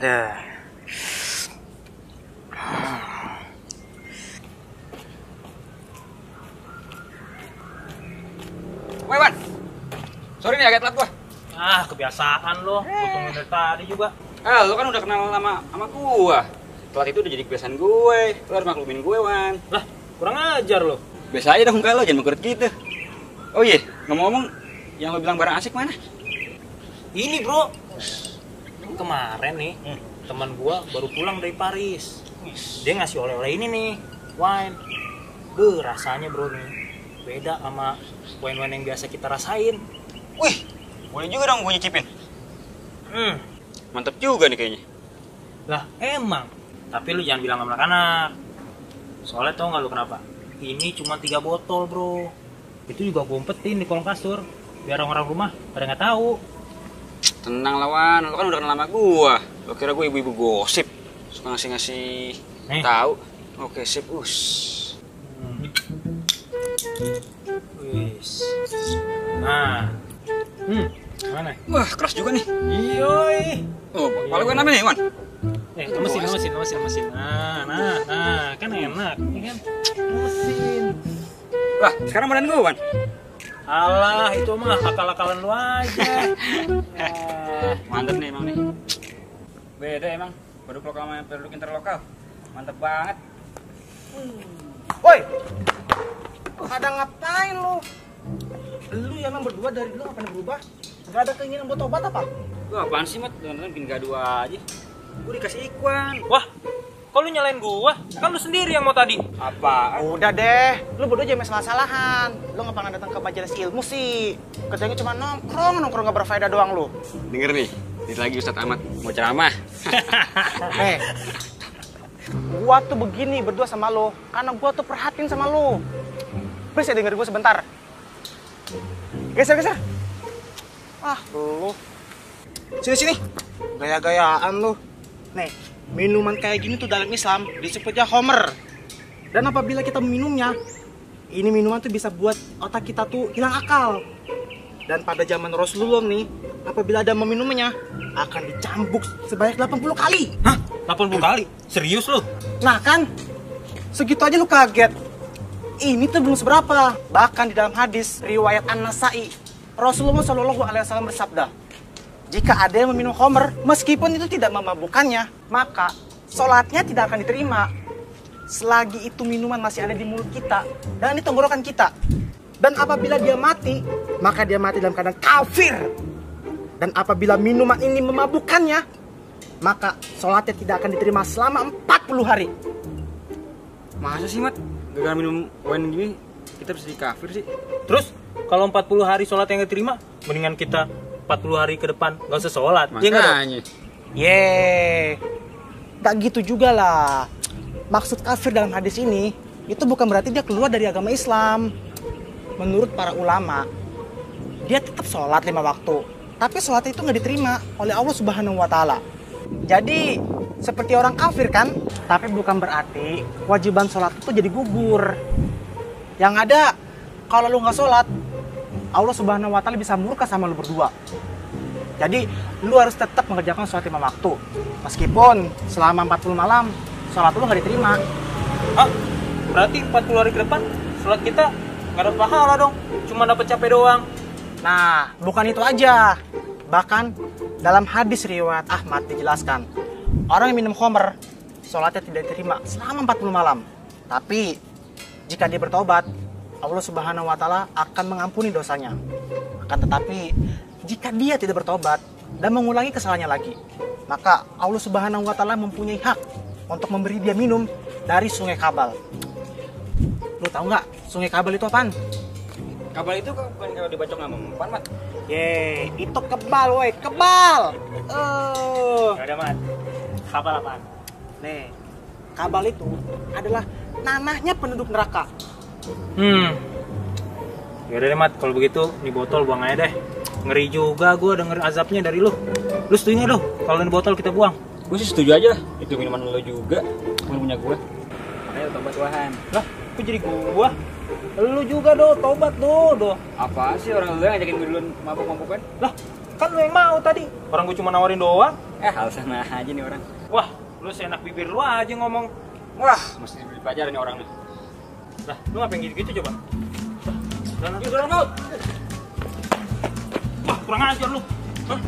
Ada. Woi, Wan. Sorry nih agak telat gua. Ah, kebiasaan lo. Gue tungguin dari tadi juga. Ah, lu kan udah kenal lama sama gua. Telat itu udah jadi kebiasaan gue. Lu harus maklumin gue, Wan. Lah, kurang ajar lo. Biasa aja dong kalau jangan mengkerut gitu. Oh iya, ngomong-ngomong, yang lo bilang barang asik mana? Ini bro. Kemarin nih, teman gua baru pulang dari Paris. Dia ngasih oleh-oleh ini nih, wine. Beuh, rasanya bro nih. Beda sama wine-wine yang biasa kita rasain. Wih, boleh juga dong gue nyicipin. Hmm, Mantap juga nih kayaknya. lah emang. Tapi lu jangan bilang sama anak-anak. Soalnya tau gak lu kenapa? Ini cuma tiga botol bro. Itu juga gue umpetin di kolong kasur. Biar orang-orang rumah pada nggak tahu. Tenang lawan, lo kan udah kenal sama gua. Lo kira gue ibu-ibu gosip, suka ngasih-ngasih Nih. tahu. Oke, sip, us. Wis. Nah. Hmm, mana? Wah, keras juga nih. Iyoi. Oh, kalau gue namanya Wan. Eh, lemesin, lemesin, lemesin, lemesin. Nah, nah, nah, kan enak, ya kan? Lemesin. Wah, sekarang badan gue Wan. Alah, itu mah akal-akalan lu aja. Ah, Mantep nih emang nih. Beda emang. Produk lokal sama produk interlokal. Mantep banget. Woi, pada ngapain lu? Lu yang emang berdua dari dulu ngapain berubah? Gak ada keinginan buat obat apa? Wah, apaan sih, Mat? Jangan bikin gaduh aja. Gue dikasih ikwan. Wah, kok lu nyalain gua? Kan lu sendiri yang mau tadi. Apaan? Udah deh, lu berdua jangan salah-salahan. Lu nggak pernah datang ke majelis ilmu sih. Kerjanya cuma nongkrong, nongkrong gak berfaedah doang lu. Denger nih, ini lagi Ustadz Ahmad mau ceramah. Eh, gua tuh begini berdua sama lu, karena gua tuh perhatiin sama lu. Please ya denger gua sebentar. Geser, geser. Ah, lu. Sini, sini. Gaya-gayaan lu. Nih, minuman kayak gini tuh dalam Islam disebutnya homer. Dan apabila kita meminumnya, ini minuman tuh bisa buat otak kita tuh hilang akal. Dan pada zaman Rasulullah nih, apabila ada meminumnya, akan dicambuk sebanyak 80 kali. Hah? 80 kali? Serius lu? Nah kan, segitu aja lu kaget. Ini tuh belum seberapa. Bahkan di dalam hadis riwayat An-Nasai, Rasulullah Shallallahu Alaihi Wasallam bersabda, jika ada yang meminum homer, meskipun itu tidak memabukkannya, maka sholatnya tidak akan diterima. Selagi itu minuman masih ada di mulut kita dan di tenggorokan kita. Dan apabila dia mati, maka dia mati dalam keadaan kafir. Dan apabila minuman ini memabukkannya, maka sholatnya tidak akan diterima selama 40 hari. Masa sih, Mat? Gara-gara minum wine gini, kita bisa di kafir sih. Terus kalau 40 hari sholat yang diterima, mendingan kita 40 hari ke depan gak usah sholat. Iya nggak? Makanya. Yeay, gak gitu juga lah. Maksud kafir dalam hadis ini, itu bukan berarti dia keluar dari agama Islam. Menurut para ulama, dia tetap sholat lima waktu. Tapi sholat itu nggak diterima oleh Allah Subhanahu wa Ta'ala. Jadi, seperti orang kafir kan? Tapi bukan berarti kewajiban sholat itu jadi gugur. Yang ada, kalau lu nggak sholat, Allah Subhanahu wa Ta'ala bisa murka sama lu berdua. Jadi lu harus tetap mengerjakan sholat lima waktu. Meskipun selama 40 malam sholat lu nggak diterima. Ah, berarti 40 hari ke depan sholat kita nggak ada pahala dong. Cuma dapat capek doang. Nah, bukan itu aja. Bahkan dalam hadis riwayat Ahmad dijelaskan, orang yang minum khamr sholatnya tidak diterima selama 40 malam. Tapi jika dia bertobat, Allah Subhanahu wa taala akan mengampuni dosanya. Akan tetapi jika dia tidak bertobat dan mengulangi kesalahannya lagi, maka Allah Subhanahu wa taala mempunyai hak untuk memberi dia minum dari sungai Kabal. Lu tahu nggak sungai Kabal itu apaan? Kabel itu bukan kalau dibacok sama mempan, Mat. Ye, itu kebal, woi, kebal. Eh, Gak ada mat. Kabar apaan? nih, kabal itu adalah nanahnya penduduk neraka. Hmm. Yaudah deh mat, kalau begitu di botol buang aja deh. Ngeri juga gue denger azabnya dari lu. Lu setuju nggak lu kalau di botol kita buang? Gue sih setuju aja lah. Itu minuman lo juga, bukan punya gue. Ayo tobat Tuhan. Lah, kok jadi gua? Lu juga do, tobat do, do. Apa sih orang lu yang ngajakin gue duluan mabuk-mabukan? Lah, Kan lu yang mau tadi. Orang gue cuma nawarin doang. Eh, alasan aja nih orang. Wah, lu seenak bibir lu aja ngomong. Wah, mesti dipelajarin nih orang nih. Lah, lu ngapain gitu-gitu coba? Lah, Yuk, dorong maut. Wah, kurang ajar lu. Hah?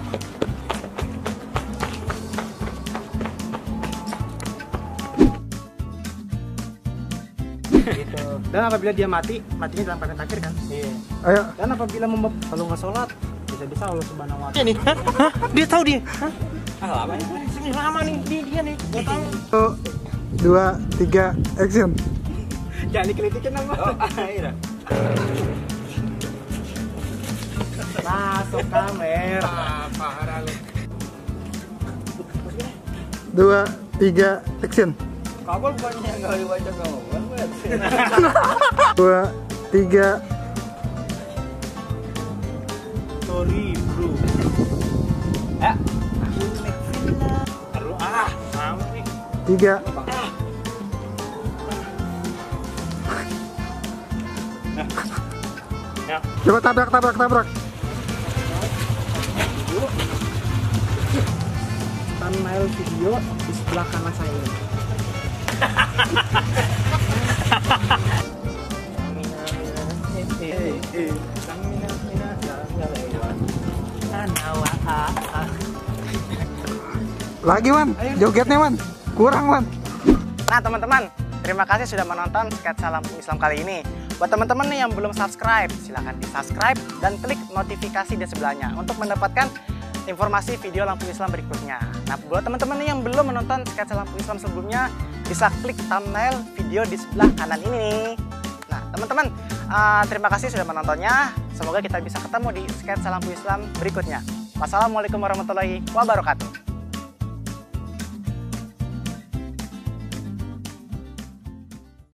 gitu dan apabila dia mati matinya dalam keadaan takdir kan Iya. ayo dan apabila mem- kalau nggak sholat bisa bisa Allah subhanahu wa Dia nih, hah? Dia tahu dia. Hah? Ah, apa ya? Sini lama nih, dia, dia nih. Gua tahu. Satu, dua, tiga, action. Jangan dikelitikin nama Oh, akhirnya. masuk kamera Dua, tiga, action. Kabel yang nggak dibaca kamu. Dua, tiga, Sorry, bro. Ya, Taruh ah, tiga. Coba tabrak, tabrak, tabrak. thumbnail video di sebelah kanan saya ini. Lagi Wan, jogetnya Wan. Kurang Wan. Nah teman-teman, terima kasih sudah menonton sketsa Lampung Islam kali ini. Buat teman-teman nih yang belum subscribe, silahkan di subscribe dan klik notifikasi di sebelahnya untuk mendapatkan informasi video Lampung Islam berikutnya. Nah buat teman-teman nih yang belum menonton sketsa Lampung Islam sebelumnya, bisa klik thumbnail video di sebelah kanan ini nih. Nah teman-teman, uh, terima kasih sudah menontonnya. Semoga kita bisa ketemu di sketsa Lampung Islam berikutnya. Wassalamualaikum warahmatullahi wabarakatuh.